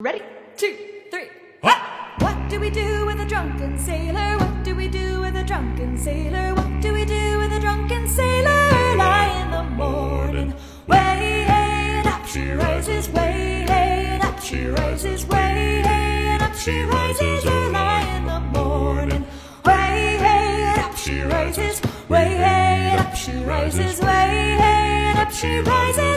Ready? Two, three. What What do we do with a drunken sailor? What do we do with a drunken sailor? What do we do with a drunken sailor? Early in the morning, way and up she rises, way and up she rises, way and up she rises. Early in the morning, way and up she rises, way and up she rises, way and up she rises.